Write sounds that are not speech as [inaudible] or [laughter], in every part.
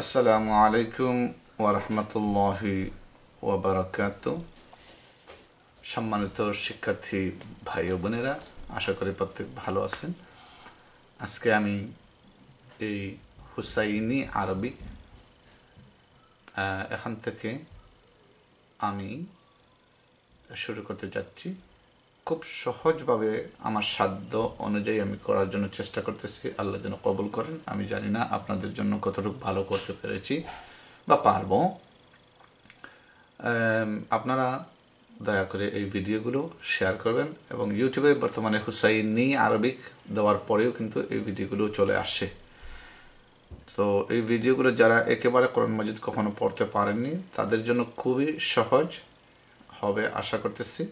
আসসালামু আলাইকুম ওরহমতুল্লাহি ওবরাকাত সম্মানিত শিক্ষার্থী ভাই ও বোনেরা আশা করি প্রত্যেক ভালো আছেন। আজকে আমি এই হুসাইনি আরবিক আহ, এখান থেকে আমি শুরু করতে যাচ্ছি। খুব সহজভাবে আমার সাধ্য অনুযায়ী আমি করার জন্য চেষ্টা করতেছি। আল্লাহ যেন কবুল করেন। আমি জানি না আপনাদের জন্য কতটুকু ভালো করতে পেরেছি বা পারব। আপনারা দয়া করে এই ভিডিওগুলো শেয়ার করবেন এবং ইউটিউবে বর্তমানে হুসাইনি আরবিক দেওয়ার পরেও কিন্তু এই ভিডিওগুলো চলে আসে। তো এই ভিডিওগুলো যারা একেবারে কোরআন মজিদ কখনো পড়তে পারেননি, তাদের জন্য খুবই সহজ হবে আশা করতেছি।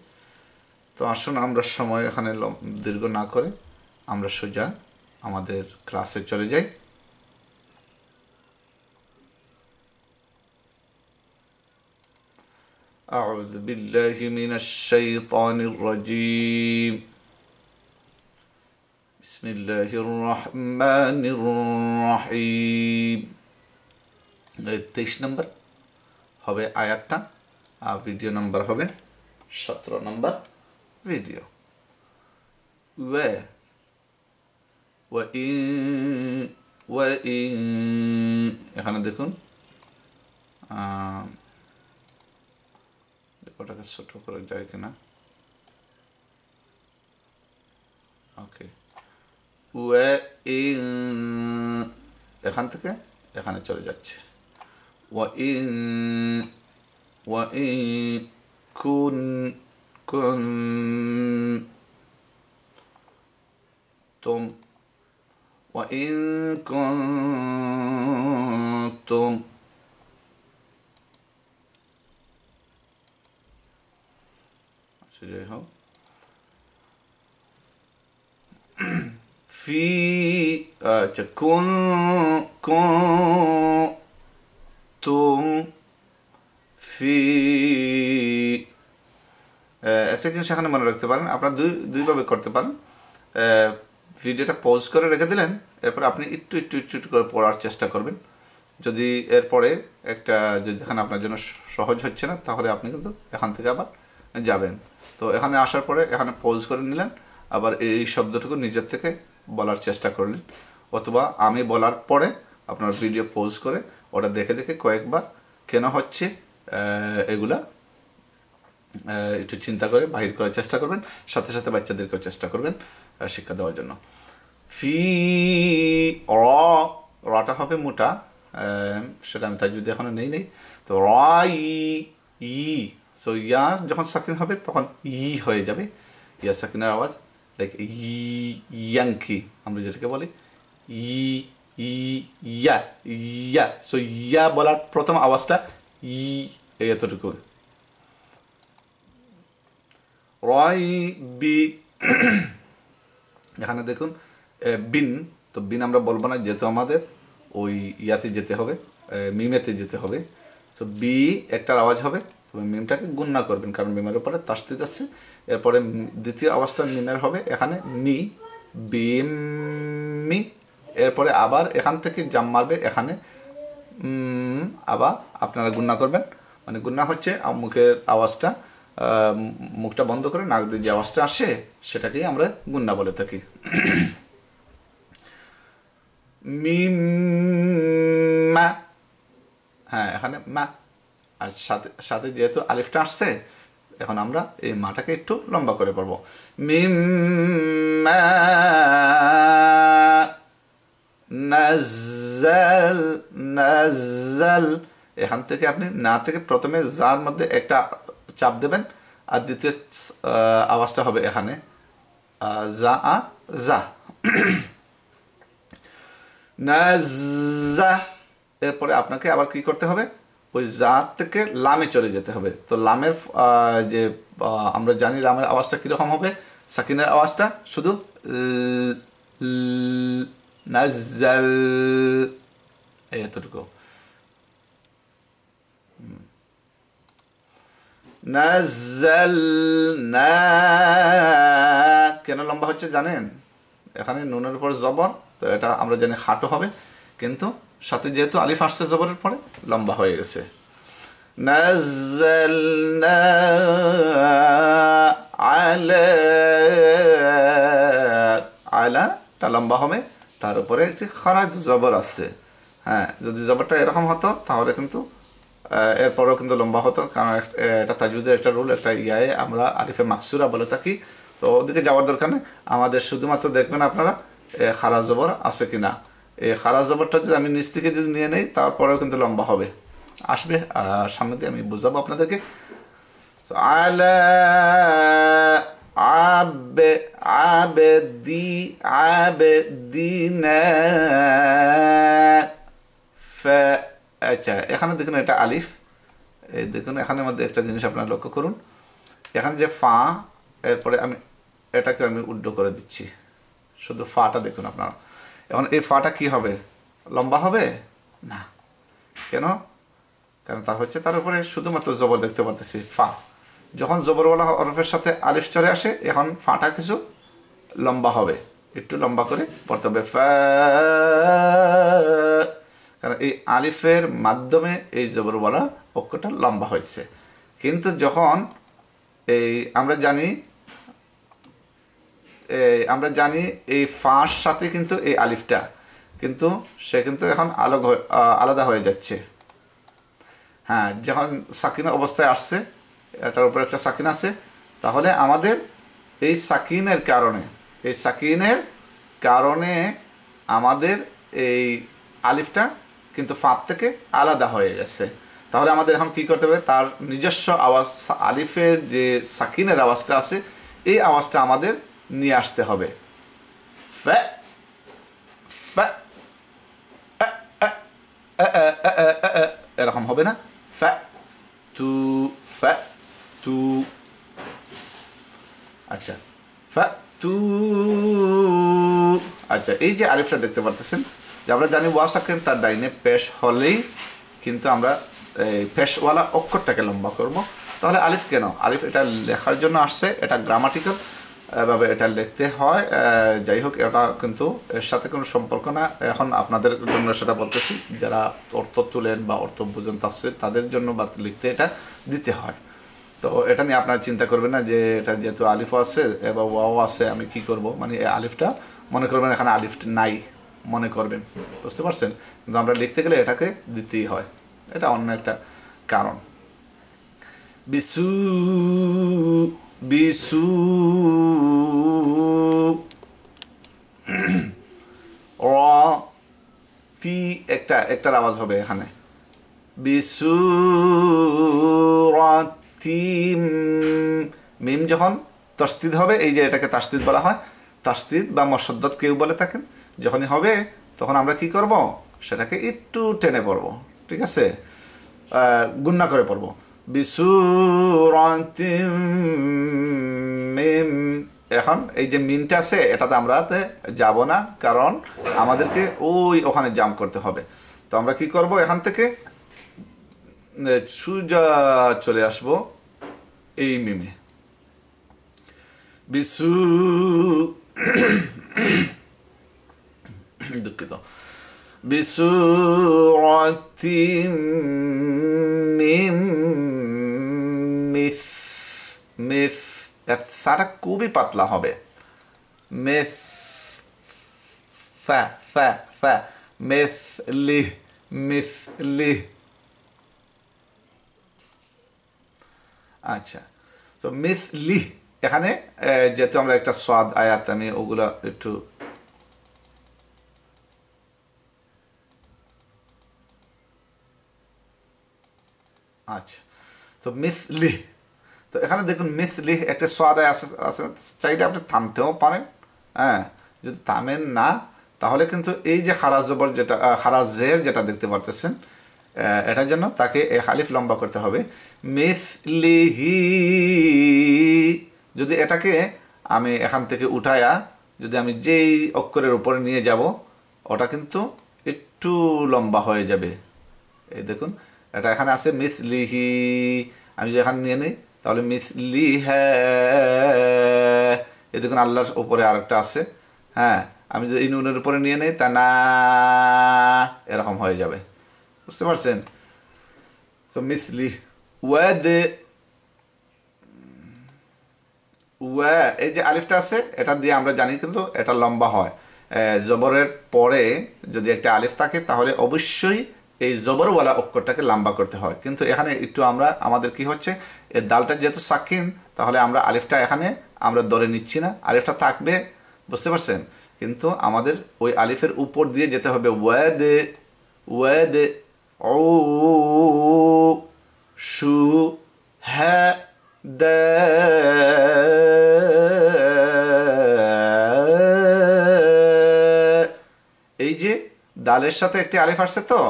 তো আসুন আমরা সময় এখানে লম- দীর্ঘ না করে আমরা সোজা আমাদের ক্লাসে চলে যাই أعوذ بالله من الشيطان الرجيم بسم الله الرحمن الرحيم তেইশ নম্বর হবে আয়াতটা আর ভিডিও নাম্বার হবে সতেরো নম্বর ভিডিও ওয়ে وإن وإن এখানে দেখুন আহ, ওটাকে ছোট করে যায় কিনা ওকে وإن এখান থেকে এখানে চলে যাচ্ছে وإن وإن كن كنتم وإن كنتم في آه، كنتم في একটা জিনিস এখানে মনে রাখতে পারেন, আপনারা দুই, দুইভাবে করতে পারেন। ভিডিওটা পজ করে রেখে দিলেন, এরপর আপনি একটু একটু একটু একটু করে পড়ার চেষ্টা করবেন। যদি এরপরে একটা, যদি এখানে আপনার জন্য সহজ হচ্ছে না, তাহলে আপনি কিন্তু এখান থেকে আবার যাবেন। তো এখানে আসার পরে এখানে পজ করে নিলেন, আবার এই শব্দটুকু নিজের থেকে বলার চেষ্টা করলেন। অথবা আমি বলার পরে আপনার ভিডিও পজ করে, ওটা দেখে দেখে কয়েকবার কেন হচ্ছে এগুলা একটু চিন্তা করে, বাহির করার চেষ্টা করবেন, সাথে সাথে বাচ্চাদেরকেও চেষ্টা করবেন শিক্ষা দেওয়ার জন্য। ফি, র, রটা হবে মোটা সেটা আমি তার যদি এখনও নেই নেই। তো র, ই সো ইয়া যখন সাকিন হবে, তখন ই হয়ে যাবে ইয়া সাকিনের আওয়াজ লাইক ইয়াংকি, আমরা যেটাকে বলি, ই ইয়া ইয়া সো ইয়া বলার প্রথম আওয়াজটা ই, এতটুকু। রয় বি এখানে দেখুন বিন, তো বিন আমরা বলব না, যেহেতু আমাদের ওই ইয়াতে যেতে হবে মিমেতে যেতে হবে। সো বি একটার আওয়াজ হবে, তবে মিমটাকে গুণনা করবেন, কারণ মিমের উপরে তাসতে যাচ্ছে। এরপরে দ্বিতীয় আওয়াজটা মিমের হবে, এখানে মি, বিম, মি, এরপরে আবার এখান থেকে জাম মারবে, এখানে আবার আপনারা গুণনা করবেন। মানে গুণনা হচ্ছে মুখের আওয়াজটা মুখটা বন্ধ করে নাক দিয়ে যে আওয়াজটা আসে, সেটাকেই আমরা গুণনা বলে থাকি। মা। হ্যাঁ এখানে মা। আর সাথে সাথে যেহেতু আলিফটা আসছে, এখন আমরা এই মাটাকে একটু লম্বা করে পড়ব। মিম নাজ্জাল। এখান থেকে আপনি না থেকে প্রথমে যার মধ্যে একটা চাপ দেবেন। আর দ্বিতীয় আওয়াজটা হবে এখানে। যা আ যা। [clears throat] নাজ্জা এরপরে আপনাকে আবার কি করতে হবে? ওই জাত থেকে লামে চলে যেতে হবে। তো লামের যে আমরা জানি লামের আওয়াজটা কীরকম হবে? সাকিনের আওয়াজটা শুধু ল, ল, এই এতটুকু। কেন লম্বা হচ্ছে জানেন? এখানে নুনের উপর জবর, তো এটা আমরা জানি খাটো হবে, কিন্তু সাথে যেহেতু আলিফ আসছে জবরের পরে লম্বা হয়ে গেছে। আয়লাটা লম্বা হবে, তার উপরে একটি খরাজ জবর আছে। হ্যাঁ যদি জবরটা এরকম হতো, তাহলে কিন্তু এরপরেও কিন্তু লম্বা হতো, কারণ একটা তাজুদের একটা রুল একটা ইয়ে আমরা আরিফে মাকসুরা বলে থাকি। তো ওদিকে যাওয়ার দরকার নেই। আমাদের শুধুমাত্র দেখবেন আপনারা খারা জবর আছে কি না এই খারা জবরটা যদি আমি নিচ থেকে যদি নিয়ে নেই, তারপরেও কিন্তু লম্বা হবে। আসবে সামনে দিয়ে আমি বুঝাবো আপনাদেরকে। আবে আবে দি আবে দিনা ফ্যা আচ্ছা এখানে দেখুন এটা আলিফ। এই দেখুন, এখানের মধ্যে একটা জিনিস আপনারা লক্ষ্য করুন। এখানে যে ফা, এরপরে আমি এটাকে আমি উড্ড করে দিচ্ছি। শুধু ফাটা দেখুন আপনারা। এখন এই ফাটা কি হবে? লম্বা হবে? না। কেন? কারণ তার হচ্ছে তার উপরে শুধুমাত্র জবর দেখতে পারতেছি, ফা। যখন জবরওয়ালা হরফের সাথে আলিফ চলে আসে, এখন ফাটা কিছু লম্বা হবে। একটু লম্বা করে পড়তে হবে। ফা কারণ এই আলিফের মাধ্যমে এই জবরওয়ালা অক্ষরটা লম্বা হয়েছে। কিন্তু যখন এই আমরা জানি, এই আমরা জানি এই ফাঁস সাথে কিন্তু এই আলিফটা, কিন্তু সে কিন্তু এখন আলোক আলাদা হয়ে যাচ্ছে। হ্যাঁ যখন সাকিনা অবস্থায় আসছে, এটার উপরে একটা সাকিন আছে, তাহলে আমাদের এই সাকিনের কারণে, এই সাকিনের কারণে আমাদের এই আলিফটা কিন্তু ফাঁদ থেকে আলাদা হয়ে গেছে। তাহলে আমাদের এখন কি করতে হবে? তার নিজস্ব আওয়াজ, আলিফের যে সাকিনের আওয়াজটা আছে, এই আওয়াজটা আমাদের নিয়ে আসতে হবে। ফ্যা ফ্যা এরকম হবে না। ফ্যা তু ফ্যা তু আচ্ছা ফ্যা তু আচ্ছা এই যে আরিফটা দেখতে পারতেছেন যে আমরা জানি ওয়াসাকেন তার ডাইনে পেশ হলেই কিন্তু আমরা, এই পেশওয়ালা অক্ষরটাকে লম্বা করব। তাহলে আলিফ কেন? আলিফ এটা লেখার জন্য আসছে, এটা গ্রামাটিক্যাল ভাবে এটা লিখতে হয়। যাই হোক, এটা কিন্তু এর সাথে কোনো সম্পর্ক না। এখন আপনাদের জন্য সেটা বলতেছি, যারা অর্থ তুলেন বা অর্থ বুঝেন তাফসির, তাদের জন্য বা লিখতে এটা দিতে হয়। তো এটা নিয়ে আপনারা চিন্তা করবেন না যে এটা যেহেতু আলিফ আছে বা ওয়াও আছে, আমি কি করব? মানে আলিফটা, মনে করবেন এখানে আলিফ নাই। মনে করবেন। বুঝতে পারছেন? কিন্তু আমরা লিখতে গেলে এটাকে দিতেই হয়। এটা অন্য একটা কারণ। বিসু বিসু, র, তি একটা, একটার আওয়াজ হবে এখানে। বিসুরাতিম মিম যখন তস্তিদ হবে, এই যে এটাকে তাস্তিদ বলা হয়, তাস্তিদ বা মসদ্দত কেউ বলে থাকেন। যখনই হবে, তখন আমরা কি করব? সেটাকে একটু টেনে পড়ব, ঠিক আছে? গুন্না করে পড়ব। মিম। এখন এই যে মিনটা আছে, এটাতে আমরা যাব না, কারণ আমাদেরকে ওই ওখানে জাম করতে হবে। তো আমরা কি করব এখান থেকে? সুজা চলে আসব এই মিমে। বিসু দুঃখিত বিসুরাতি মিম মিস মিস সাটা খুবই পাতলা হবে মিস ফা ফা ফা মিসলি মিসলি আচ্ছা। তো মিস লি এখানে যেহেতু আমরা একটা স্বাদ আয়াত আমি ওগুলো একটু আচ্ছা। তো মিস লি তো এখানে দেখুন মিস লি একটা স্বাদ আয় আছে আছে চাইলে আপনি থামতেও পারেন হ্যাঁ যদি থামেন না তাহলে কিন্তু এই যে খারাজ জবর যেটা আহ, খারাজ জের যেটা দেখতে পারতেছেন এটার জন্য তাকে এ হালিফ লম্বা করতে হবে। মিস লিহি যদি এটাকে আমি এখান থেকে উঠায়া যদি আমি যেই অক্ষরের উপরে নিয়ে যাব ওটা কিন্তু একটু লম্বা হয়ে যাবে। এই দেখুন এটা এখানে আছে, মিস লিহি। আমি যদি এখানে নিয়ে নিই, তাহলে মিস লি হ্যাঁ দেখুন আল্লাহর উপরে আরেকটা আছে হ্যাঁ? আমি যদি নুনের উপরে নিয়ে নিই, তা না, এরকম হয়ে যাবে। বুঝতে পারছেন? তো মিসলি ওয়াদে, ওয়া, এই যে আলিফটা আছে, এটা দিয়ে আমরা জানি কিন্তু এটা লম্বা হয়। জবরের পরে যদি একটা আলিফ থাকে, তাহলে অবশ্যই এই জবরওয়ালা অক্ষরটাকে লম্বা করতে হয়। কিন্তু এখানে একটু আমরা, আমাদের কি হচ্ছে, এই দালটা যেহেতু সাকিন, তাহলে আমরা আলিফটা এখানে আমরা ধরে নিচ্ছি না। আলিফটা থাকবে, বুঝতে পারছেন? কিন্তু আমাদের ওই আলিফের উপর দিয়ে যেতে হবে, ওয়াদে ওয়াদে, ও শু হ্যাঁ এই যে, দালের সাথে একটি আলিফ আসছে তো?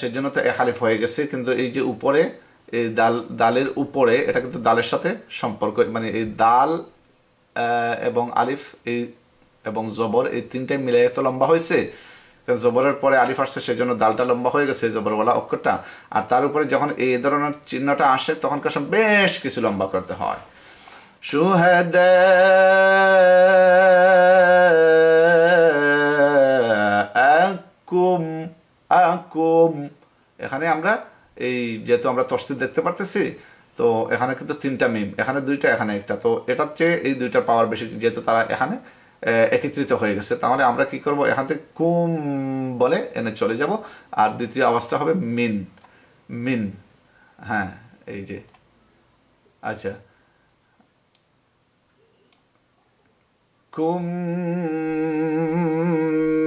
সেজন্য তো এক আলিফ হয়ে গেছে। কিন্তু এই যে উপরে, এই দাল, দালের উপরে, এটা কিন্তু দালের সাথে সম্পর্ক মানে এই দাল এবং আলিফ, এই এবং জবর, এই তিনটাই মিলে এত লম্বা হয়েছে। জবরের পরে আলিফ আসছে সেই জন্য দালটা লম্বা হয়ে গেছে, জবরওয়ালা অক্ষরটা। আর তার উপরে যখন এই ধরনের চিহ্নটা আসে, তখনকার সময় বেশ কিছু লম্বা করতে হয়। আকুম আকুম এখানে আমরা এই যেহেতু আমরা তস্তি দেখতে পারতেছি, তো এখানে কিন্তু তিনটা মিম, এখানে দুইটা, এখানে একটা। তো এটার চেয়ে এই দুইটার পাওয়ার বেশি, যেহেতু তারা এখানে একত্রিত হয়ে গেছে। তাহলে আমরা কি করব? এখান থেকে কুম বলে এনে চলে যাব। আর দ্বিতীয় আওয়াজটা হবে মিন। মিন। হ্যাঁ এই যে। আচ্ছা। কুম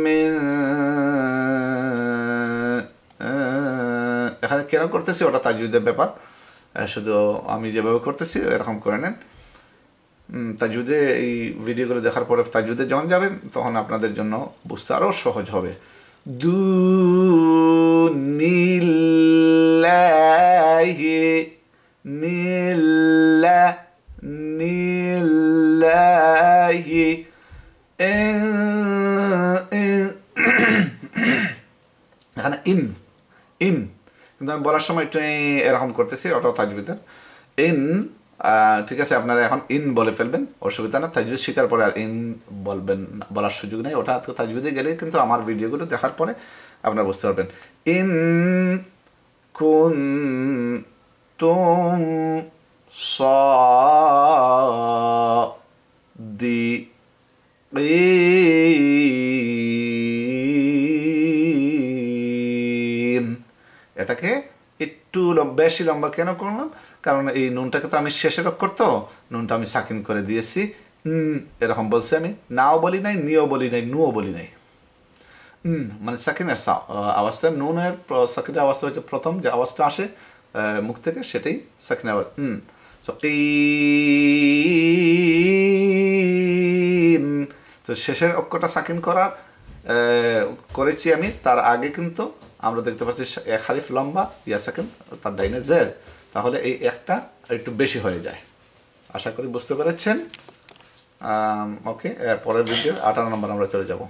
মিন এখানে কেন করতেছি, ওটা তাজুদের ব্যাপার। শুধু আমি যেভাবে করতেছি, এরকম করে নেন। তাজুদে এই ভিডিওগুলো দেখার পরে তাজুদে যখন যাবেন, তখন আপনাদের জন্য বুঝতে আরও সহজ হবে। দু নীলাহি নীলা নীলাহি [coughs] এখানে ইন ইন। কিন্তু আমি বলার সময় একটু এরকম করতেছি, ওটাও তাজবিদের। ইন ঠিক আছে, আপনারা এখন ইন বলে ফেলবেন, অসুবিধা না, তাজবিদ শেখার পরে আর ইন বলবেন বলার সুযোগ নেই। ওটা তো তাজবিদে গেলে কিন্তু আমার ভিডিওগুলো দেখার পরে আপনারা বুঝতে পারবেন। ইন কুন তুম স দি বেশি লম্বা কেন করলাম কারণ এই নুনটাকে তো আমি শেষের অক্ষর তো নুনটা আমি সাকিন করে দিয়েছি এরকম বলছি আমি নাও বলি নাই নিও বলি নাই নুও বলি নাই মানে সাকিনের সা- আওয়াজটা নুনের সাকিনের আওয়াজটা হচ্ছে প্রথম যে আওয়াজটা আসে মুখ থেকে সেটাই সাকিনের আওয়াজ হুম তো শেষের অক্ষরটা সাকিন করার করেছি আমি তার আগে কিন্তু আমরা দেখতে পাচ্ছি এক হারিফ লম্বা, ইয়া সেকেন্ড, তার ডাইনে জের। তাহলে এই একটা একটু বেশি হয়ে যায়। আশা করি বুঝতে পেরেছেন। ওকে পরের ভিডিও আঠারো নম্বর আমরা চলে যাব।